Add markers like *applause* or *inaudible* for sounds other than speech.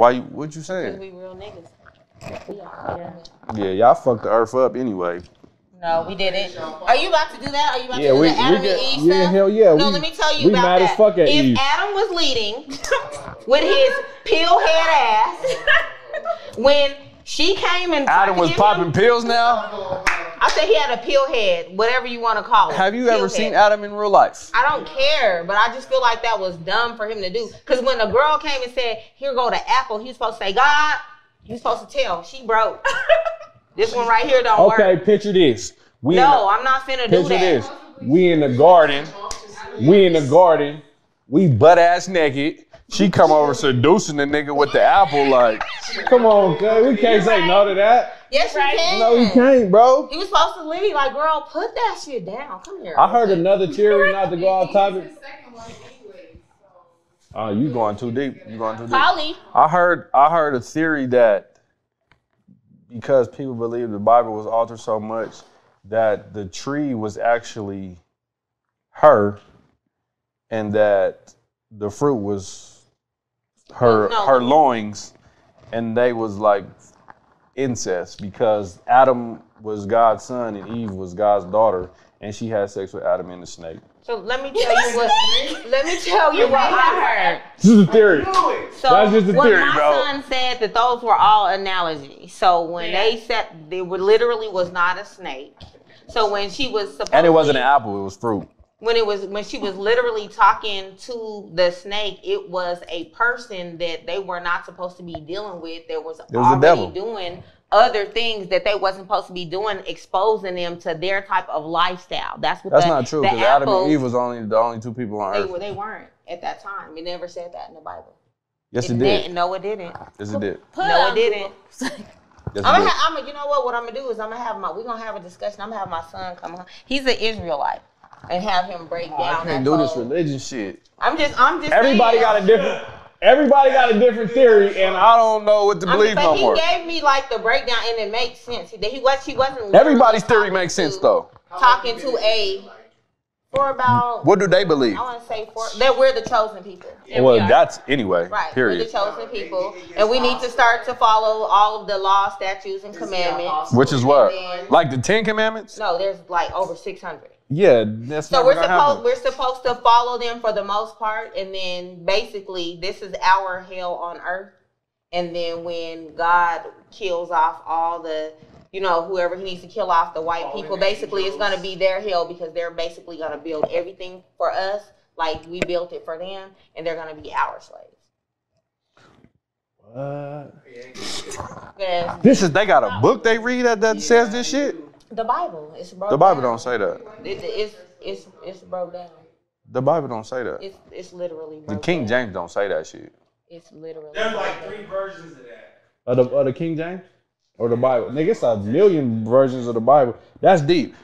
Why? You, what you Cause saying? we real niggas. We are. Yeah, y'all fucked the earth up anyway. No, we didn't. Are you about to do that? Are you about Yeah, to do we- the Adam we and get- Eve yeah, stuff? hell yeah, No, we- let me tell you we about mad as that. fuck at if Eve. Adam was leading *laughs* with his pill head ass, *laughs* when she came and Adam was give popping him, pills now. I said he had a pill head, whatever you want to call it. Have you Pill ever head. seen Adam in real life? I don't care, but I just feel like that was dumb for him to do. Because when the girl came and said, "Here go the apple," he was supposed to say, "God," he was supposed to tell. She broke. *laughs* this one right here don't Okay, work. picture this. We in No, the- I'm not finna do Picture that. this. We in the garden. We in the garden. We butt ass naked. She come over seducing the nigga with the apple like. Come on, cuz. We can't say no to that. Yes, you can. No, we can't, bro. He was supposed to leave. Like, girl, put that shit down. Come here. I heard another theory, not to go off topic. The second one anyway, so. Oh, you going too deep. You going too deep. Polly. I heard I heard a theory that because people believe the Bible was altered so much that the tree was actually her and that the fruit was her No. her loins and they was like incest because Adam was God's son and Eve was God's daughter and she had sex with Adam and the snake. So let me tell you what. let me tell you what I heard. This is a theory. So That's just a what theory, my bro. son said that those were all analogies. So when they said there literally was not a snake. So when she was supposed And it wasn't an apple, it was fruit. When it was when she was literally talking to the snake, it was a person that they were not supposed to be dealing with. There was, was already devil. doing other things that they wasn't supposed to be doing, exposing them to their type of lifestyle. That's what That's the, not true because Adam and Eve was only the only two people on they, earth. were, they weren't at that time. It never said that in the Bible. Yes, it didn't. did. No, it didn't. Yes, it did. No, it didn't. *laughs* Yes, I'm gonna, ha- I'm gonna, you know what? What I'm gonna do is I'm gonna have my, we're gonna have a discussion. I'm gonna have my son come on. He's an Israelite, and have him break down. I can't that do this religion shit. I'm just, I'm just. Everybody saying. got a different. Everybody got a different theory, and I I don't know what to I'm believe just no more. he gave me like the breakdown, and it makes sense. He, he was, he wasn't. Everybody's theory talking makes sense to- though. Talking to a for about. What do they believe? I want to say for that we're the chosen people. Well, that's anyway. Right, we're Period. the chosen people, and we need to start to follow all of the laws, statutes, and commandments. Which is what? Then- Like the Ten Commandments? No, there's like over 600. Yeah, that's So never we're supposed we're supposed to follow them for the most part, and then basically this is our hell on earth. And then when God kills off all the, you know, whoever he needs to kill off the white people, basically it's gonna be their hell because they're basically gonna build everything for us, like we built it for them, and they're gonna be our slaves. Yes, This is they got a book they read that, that says this shit. The Bible. It's broke The Bible down. don't say that. It, it's it's it's broke down. The Bible don't say that. It's it's literally. The King down. James don't say that shit. It's literally. There's broke like down. three versions of that. of the, of the King James or the Bible. Nigga, it's a million versions of the Bible. That's deep.